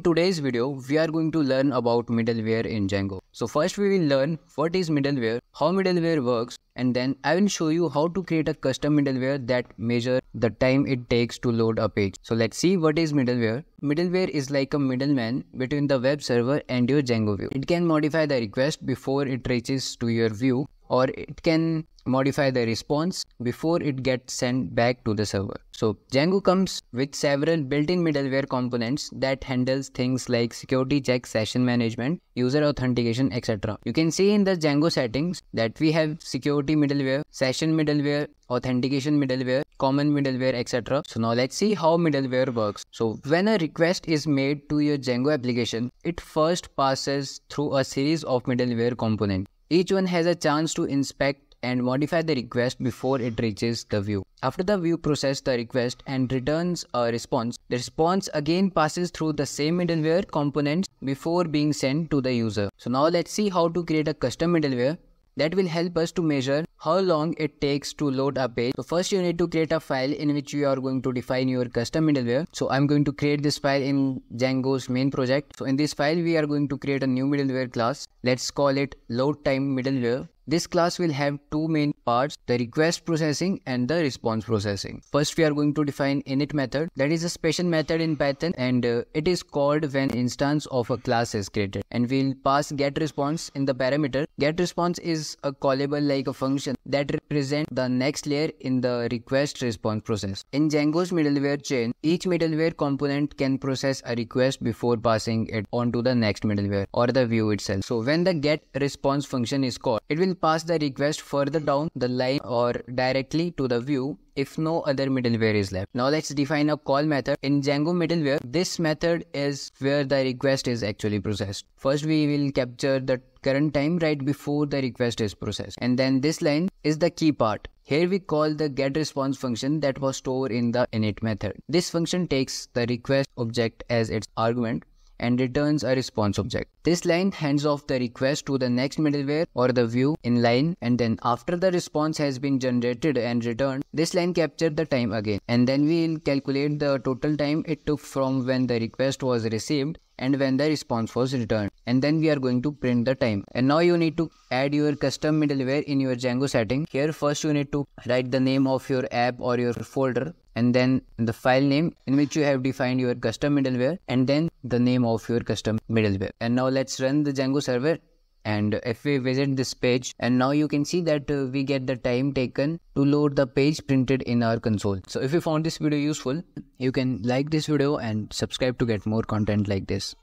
In today's video, we are going to learn about middleware in Django. So first we will learn what is middleware, how middleware works, and then I will show you how to create a custom middleware that measure the time it takes to load a page. So let's see what is middleware. Middleware is like a middleman between the web server and your Django view. It can modify the request before it reaches to your view or it can modify the response before it gets sent back to the server. So Django comes with several built-in middleware components that handles things like security check, session management, user authentication, etc. You can see in the Django settings that we have security middleware, session middleware, authentication middleware, common middleware, etc. So now let's see how middleware works. So when a request is made to your Django application, it first passes through a series of middleware components. Each one has a chance to inspect and modify the request before it reaches the view. After the view processes the request and returns a response, the response again passes through the same middleware components before being sent to the user. So now let's see how to create a custom middleware that will help us to measure how long it takes to load a page. So first you need to create a file in which you are going to define your custom middleware. So I'm going to create this file in Django's main project. So in this file we are going to create a new middleware class. Let's call it load time middleware. This class will have two main parts, the request processing and the response processing. First, we are going to define init method. That is a special method in Python and uh, it is called when instance of a class is created. And we'll pass get response in the parameter. Get response is a callable like a function that represent the next layer in the request response process. In Django's middleware chain, each middleware component can process a request before passing it on to the next middleware or the view itself. So when the get response function is called, it will pass the request further down the line or directly to the view if no other middleware is left. Now let's define a call method. In Django middleware, this method is where the request is actually processed. First we will capture the current time right before the request is processed. And then this line is the key part. Here we call the getResponse function that was stored in the init method. This function takes the request object as its argument and returns a response object. This line hands off the request to the next middleware or the view in line and then after the response has been generated and returned, this line captures the time again and then we will calculate the total time it took from when the request was received and when the response was returned. And then we are going to print the time. And now you need to add your custom middleware in your Django setting. Here first you need to write the name of your app or your folder and then the file name in which you have defined your custom middleware and then the name of your custom middleware. And now let's run the Django server and if we visit this page and now you can see that uh, we get the time taken to load the page printed in our console. So if you found this video useful you can like this video and subscribe to get more content like this